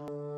you